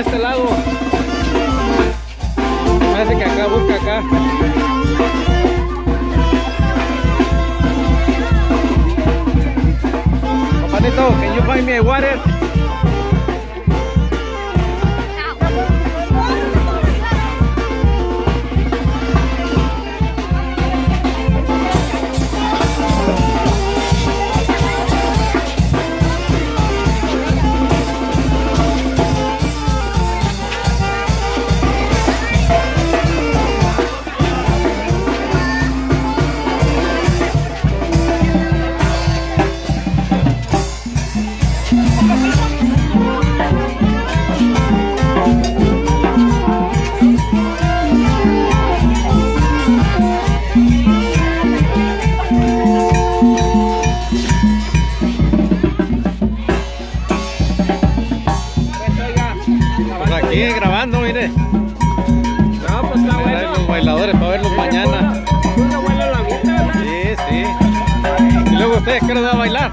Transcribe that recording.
este lado. Parece que acá, busca acá. Compadrito, can you find me a water? Aquí grabando, mire. No, pues está bueno. Los bailadores para verlos mañana. Sí, sí. Y luego ustedes, ¿qué les va a bailar?